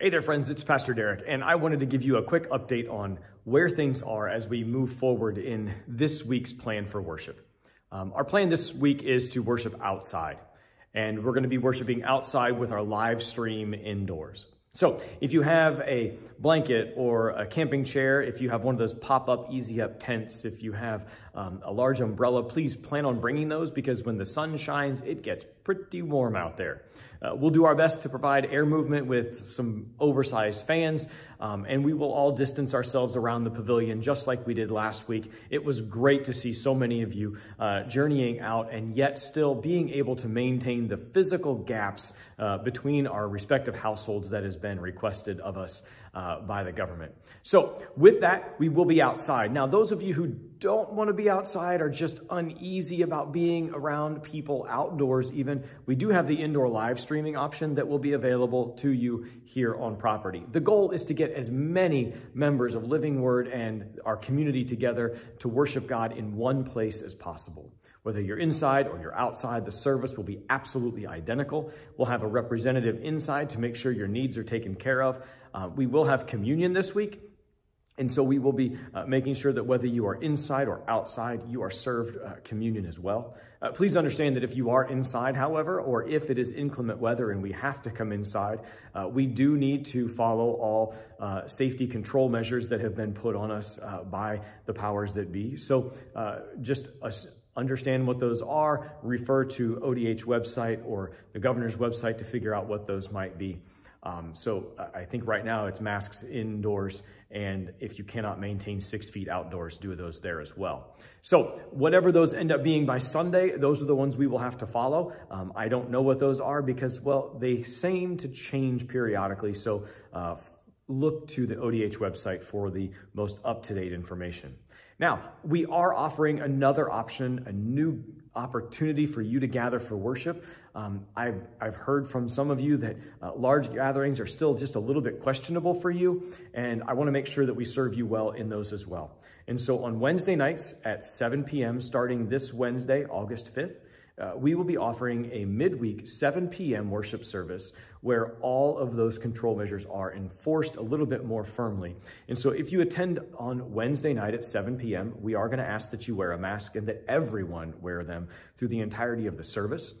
Hey there, friends, it's Pastor Derek, and I wanted to give you a quick update on where things are as we move forward in this week's plan for worship. Um, our plan this week is to worship outside, and we're going to be worshiping outside with our live stream indoors. So if you have a blanket or a camping chair, if you have one of those pop-up easy up tents, if you have um, a large umbrella, please plan on bringing those because when the sun shines, it gets pretty warm out there. Uh, we'll do our best to provide air movement with some oversized fans, um, and we will all distance ourselves around the pavilion just like we did last week. It was great to see so many of you uh, journeying out and yet still being able to maintain the physical gaps uh, between our respective households that has been requested of us uh, by the government. So with that, we will be outside. Now, those of you who don't want to be outside or just uneasy about being around people outdoors even, we do have the indoor live streaming option that will be available to you here on property. The goal is to get as many members of Living Word and our community together to worship God in one place as possible. Whether you're inside or you're outside, the service will be absolutely identical. We'll have a representative inside to make sure your needs are taken care of. Uh, we will have communion this week. And so we will be uh, making sure that whether you are inside or outside, you are served uh, communion as well. Uh, please understand that if you are inside, however, or if it is inclement weather and we have to come inside, uh, we do need to follow all uh, safety control measures that have been put on us uh, by the powers that be. So just understand what those are, refer to ODH website or the governor's website to figure out what those might be. Um, so I think right now it's masks indoors, and if you cannot maintain six feet outdoors, do those there as well. So whatever those end up being by Sunday, those are the ones we will have to follow. Um, I don't know what those are because, well, they seem to change periodically. So uh, look to the ODH website for the most up-to-date information. Now, we are offering another option, a new opportunity for you to gather for worship. Um, I've, I've heard from some of you that uh, large gatherings are still just a little bit questionable for you, and I want to make sure that we serve you well in those as well. And so on Wednesday nights at 7 p.m., starting this Wednesday, August 5th, uh, we will be offering a midweek 7 p.m. worship service where all of those control measures are enforced a little bit more firmly. And so if you attend on Wednesday night at 7 p.m., we are going to ask that you wear a mask and that everyone wear them through the entirety of the service,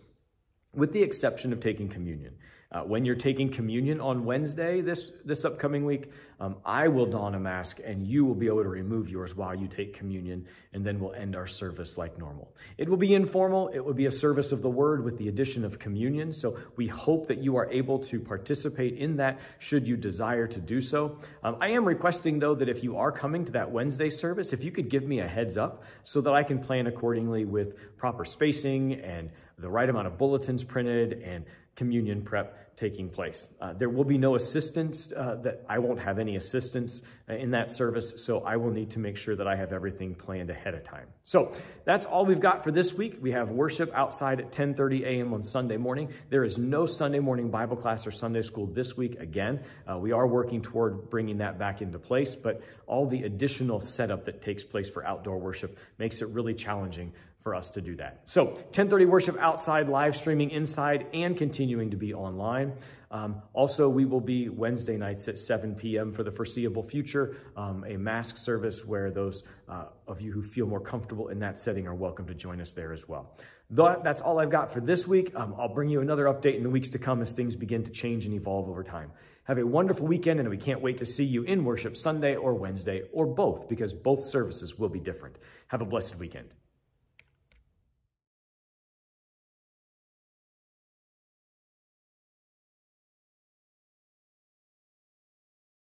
with the exception of taking communion. Uh, when you're taking communion on Wednesday this, this upcoming week, um, I will don a mask and you will be able to remove yours while you take communion, and then we'll end our service like normal. It will be informal. It will be a service of the word with the addition of communion. So we hope that you are able to participate in that should you desire to do so. Um, I am requesting, though, that if you are coming to that Wednesday service, if you could give me a heads up so that I can plan accordingly with proper spacing and the right amount of bulletins printed and communion prep taking place. Uh, there will be no assistance, uh, that I won't have any assistance uh, in that service, so I will need to make sure that I have everything planned ahead of time. So that's all we've got for this week. We have worship outside at 10.30 a.m. on Sunday morning. There is no Sunday morning Bible class or Sunday school this week again. Uh, we are working toward bringing that back into place, but all the additional setup that takes place for outdoor worship makes it really challenging for us to do that. So 1030 worship outside, live streaming inside, and continuing to be online. Um, also, we will be Wednesday nights at 7 p.m. for the foreseeable future, um, a mask service where those uh, of you who feel more comfortable in that setting are welcome to join us there as well. That's all I've got for this week. Um, I'll bring you another update in the weeks to come as things begin to change and evolve over time. Have a wonderful weekend, and we can't wait to see you in worship Sunday or Wednesday or both because both services will be different. Have a blessed weekend.